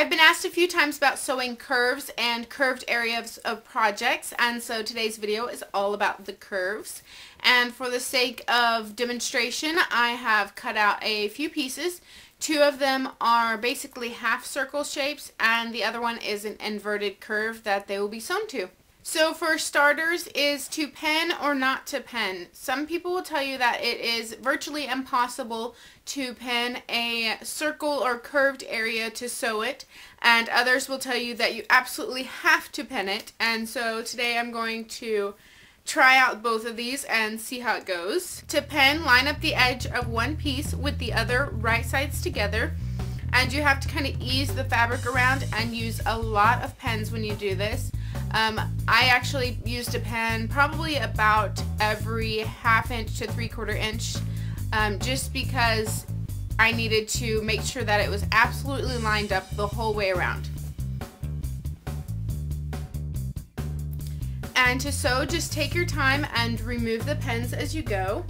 I've been asked a few times about sewing curves and curved areas of projects and so today's video is all about the curves and for the sake of demonstration I have cut out a few pieces. Two of them are basically half circle shapes and the other one is an inverted curve that they will be sewn to. So for starters is to pin or not to pin. Some people will tell you that it is virtually impossible to pin a circle or curved area to sew it and others will tell you that you absolutely have to pin it and so today I'm going to try out both of these and see how it goes. To pin, line up the edge of one piece with the other right sides together and you have to kind of ease the fabric around and use a lot of pins when you do this. Um, I actually used a pin probably about every half inch to three quarter inch um, just because I needed to make sure that it was absolutely lined up the whole way around. And to sew, just take your time and remove the pins as you go.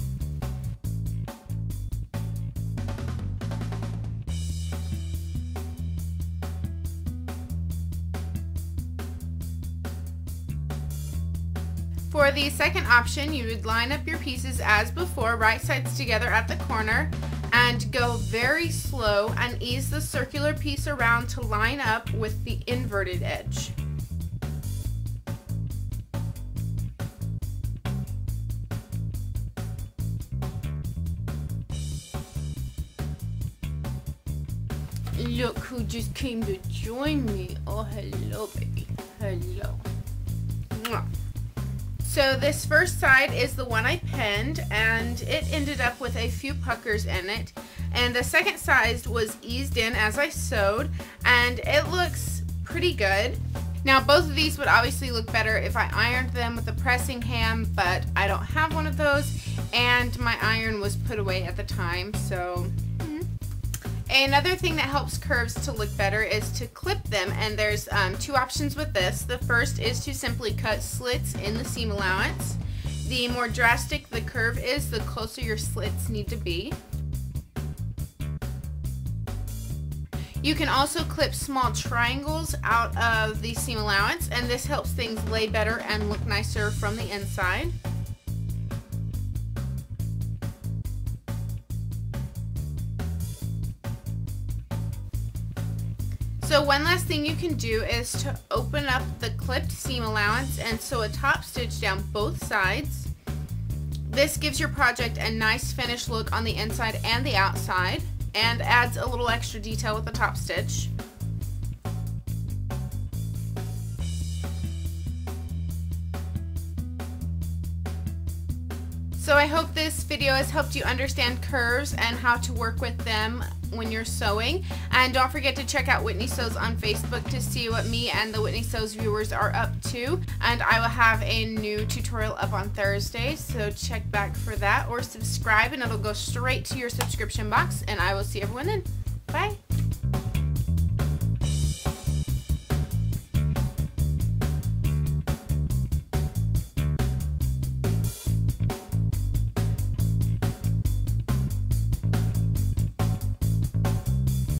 For the second option, you would line up your pieces as before, right sides together at the corner, and go very slow and ease the circular piece around to line up with the inverted edge. Look who just came to join me. Oh, hello, baby. Hello. Mwah. So this first side is the one I pinned and it ended up with a few puckers in it. And the second side was eased in as I sewed and it looks pretty good. Now both of these would obviously look better if I ironed them with a pressing ham, but I don't have one of those and my iron was put away at the time, so Another thing that helps curves to look better is to clip them and there's um, two options with this. The first is to simply cut slits in the seam allowance. The more drastic the curve is, the closer your slits need to be. You can also clip small triangles out of the seam allowance and this helps things lay better and look nicer from the inside. So one last thing you can do is to open up the clipped seam allowance and sew a top stitch down both sides. This gives your project a nice finished look on the inside and the outside and adds a little extra detail with the top stitch. So I hope this video has helped you understand curves and how to work with them when you're sewing. And don't forget to check out Whitney Sews on Facebook to see what me and the Whitney Sews viewers are up to. And I will have a new tutorial up on Thursday, so check back for that or subscribe and it'll go straight to your subscription box. And I will see everyone then. Bye!